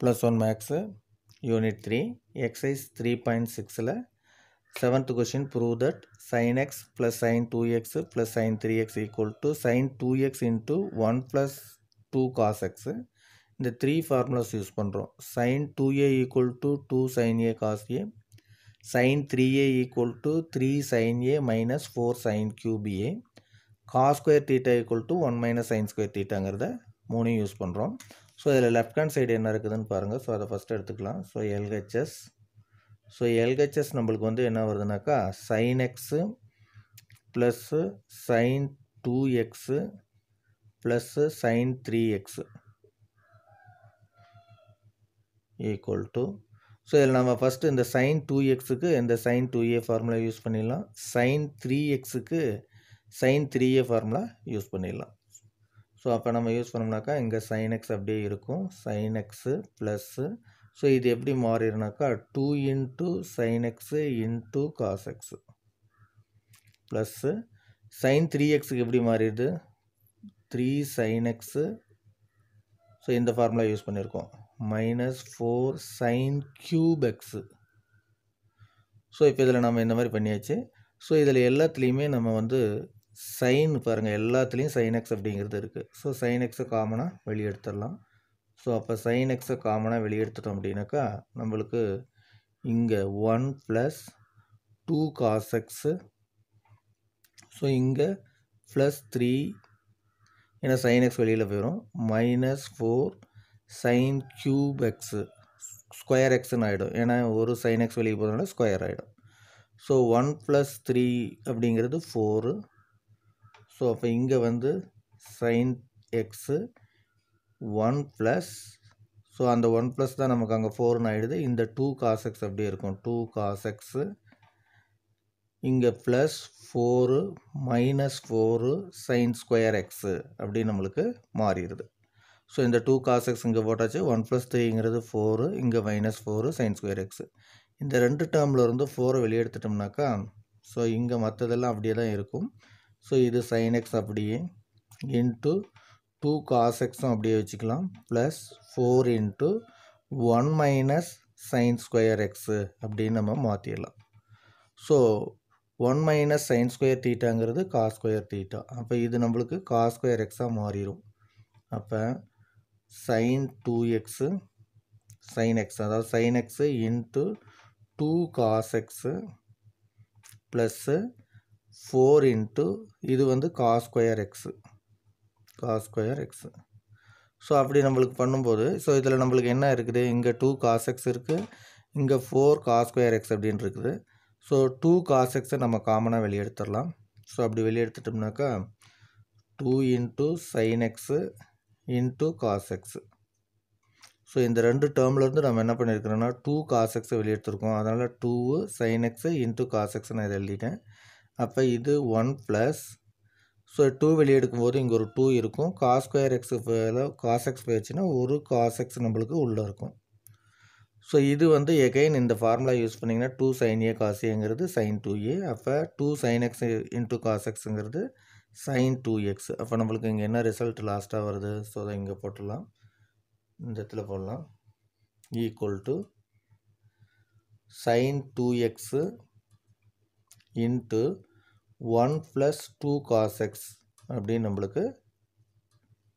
Plus one maths unit three exercise three point சிக்ஸில் seventh question prove that sine x plus sine two x plus sine three x equal to sine two x into one plus two cos x இந்த three formulas use பண்ணுறோம் sine two A equal to two sine A cos A sine three A equal to three sine A minus four sine cube A cos square theta equal to one minus sine square தீட்டாங்கிறத மூணையும் use பண்ணுறோம் so இதில் left hand side என்ன இருக்குதுன்னு பாருங்கள் so அதை first எடுத்துக்கலாம். So LHS so LHS நம்மளுக்கு வந்து என்ன வருதுனாக்கா sine x plus sine two x plus sine three x equal to so இதில் நம்ம ஃபஸ்ட்டு இந்த சைன் டூ எக்ஸுக்கு இந்த sine two A formula use பண்ணிடலாம். சைன் த்ரீ எக்ஸுக்கு sine three A formula use பண்ணிடலாம். ஸோ அப்போ நம்ம யூஸ் பண்ணோம்னாக்கா இங்கே சைன் எக்ஸ் அப்படியே இருக்கும். சைன் எக்ஸு ப்ளஸ்ஸு ஸோ இது எப்படி மாறிடுனாக்கா two into sine x into cos x plus sine three எக்ஸுக்கு எப்படி மாறிடுது? த்ரீ சைன் எக்ஸு ஸோ இந்த ஃபார்முலா யூஸ் பண்ணியிருக்கோம் minus four sine cube x so இப்போ இதில் நம்ம இந்த மாதிரி பண்ணியாச்சு. ஸோ இதில் எல்லாத்துலேயுமே நம்ம வந்து சைன் பாருங்கள் எல்லாத்துலேயும் சைன் எக்ஸ் அப்படிங்கிறது இருக்குது ஸோ சைன் எக்ஸை காமனாக வெளியே எடுத்துடலாம் ஸோ அப்போ சைன் எக்ஸை காமனாக வெளியெடுத்துட்டோம் அப்படின்னாக்கா நம்மளுக்கு இங்கே one plus two cos x so இங்கே ப்ளஸ் த்ரீ ஏன்னா சைன் எக்ஸ் வெளியில் போயிடும் minus four sine cube x square எக்ஸ்னு ஆகிடும் ஏன்னா ஒரு சைன் எக்ஸ் வெளியே போகிறதுனால ஸ்கொயர் ஆகிடும் ஸோ ஒன் ப்ளஸ் த்ரீ அப்படிங்கிறது ஃபோரு ஸோ அப்போ இங்கே வந்து sine x one plus so அந்த ஒன் ப்ளஸ் தான் நமக்கு அங்கே ஃபோர்னு ஆகிடுது இந்த டூ காஸ் எக்ஸ் அப்படியே இருக்கும். டூ காஸ் எக்ஸு இங்கே plus four minus four sine square x அப்படின்னு நம்மளுக்கு மாறிடுது. ஸோ இந்த டூ காஸ் எக்ஸ் இங்கே போட்டாச்சு. ஒன் ப்ளஸ் த்ரீங்கிறது ஃபோரு இங்கே minus four sine square x இந்த ரெண்டு டேர்மில் இருந்து ஃபோரை வெளியே எடுத்துட்டோம்னாக்கா ஸோ இங்கே மற்றதெல்லாம் அப்படியே தான் இருக்கும். ஸோ இது சைன் எக்ஸ் அப்படியே இன்ட்டு டூ காஸ் எக்ஸும் அப்படியே வச்சுக்கலாம். Plus four into one minus sine square x அப்படின்னு நம்ம மாற்றிடலாம் so one minus sine square தீட்டாங்கிறது cos square theta அப்போ இது நம்மளுக்கு காஸ் ஸ்கொயர் எக்ஸாக மாறிடும் அப்போ sine two x sine x அதாவது sine x into two cos x plus four into இது வந்து cos square x cos square x so அப்படி நம்மளுக்கு பண்ணும்போது ஸோ இதில் நம்மளுக்கு என்ன இருக்குது? இங்கே டூ காஸ் எக்ஸ் இருக்குது இங்கே ஃபோர் காஸ் ஸ்கொயர் எக்ஸ் அப்படின்னு இருக்குது. ஸோ டூ காஸ் எக்ஸை நம்ம காமனாக வெளியே எடுத்துடலாம் ஸோ அப்படி வெளியே எடுத்துட்டோம்னாக்கா two into sine x into cos x so இந்த ரெண்டு டேர்ம்லேருந்து நம்ம என்ன பண்ணியிருக்கிறோன்னா டூ காஸ் எக்ஸை வெளியெடுத்துருக்கோம். அதனால் two sine x into cos x நான் இதை எழுதிட்டேன். அப்போ இது ஒன் ப்ளஸ் ஸோ டூ வெளியே எடுக்கும்போது இங்கே ஒரு டூ இருக்கும். Cos square x cos x போயிடுச்சுன்னா ஒரு காஸ் எக்ஸ் நம்மளுக்கு உள்ளே இருக்கும். ஸோ இது வந்து எகைன் இந்த ஃபார்முலா யூஸ் பண்ணிங்கன்னா டூ சைன் ஏ காஸ் ஏங்கிறது சைன் டூ ஏ அப்போ two sine x into cos எக்ஸுங்கிறது sine two X அப்போ நம்மளுக்கு இங்கே என்ன ரிசல்ட் லாஸ்ட்டாக வருது? ஸோ அதை இங்கே போட்டுடலாம். இந்த இடத்துல போடலாம். Equal to sine two x into one plus two cos x அப்படின்னு நம்மளுக்கு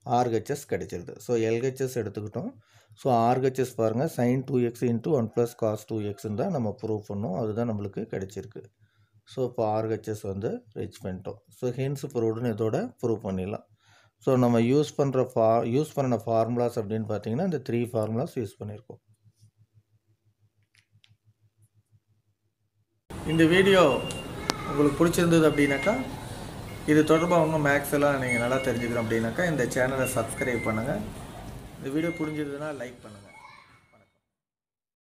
ஆர்ஹெச்எஸ் கிடைச்சிருது. ஸோ எல்ஹெச்எஸ் எடுத்துக்கிட்டோம். ஸோ ஆர்ஹெச்எஸ் பாருங்கள் sine two x into one plus cos two எக்ஸ்ன்னு தான் நம்ம ப்ரூவ் பண்ணோம். அதுதான் நம்மளுக்கு கிடைச்சிருக்கு. ஸோ இப்போ ஆர்ஹெச்எஸ் வந்து ரீச் பண்ணிட்டோம். ஸோ ஹின்ஸ் ப்ரூவ்டுன்னு இதோட ப்ரூவ் பண்ணிடலாம். ஸோ நம்ம யூஸ் பண்ணுற ஃபா யூஸ் பண்ணின ஃபார்முலாஸ் அப்படின்னு பார்த்தீங்கன்னா இந்த த்ரீ ஃபார்முலாஸ் யூஸ் பண்ணியிருக்கோம். இந்த வீடியோ உங்களுக்கு பிடிச்சிருந்தது அப்படின்னாக்கா இது தொடர்பாக இன்னும் மேக்ஸ் எல்லாம் நீங்கள் நல்லா தெரிஞ்சுக்கணும் அப்படின்னாக்கா இந்த சேனலை சப்ஸ்கிரைப் பண்ணுங்கள் இந்த வீடியோ புரிஞ்சதுன்னா லைக் பண்ணுங்கள்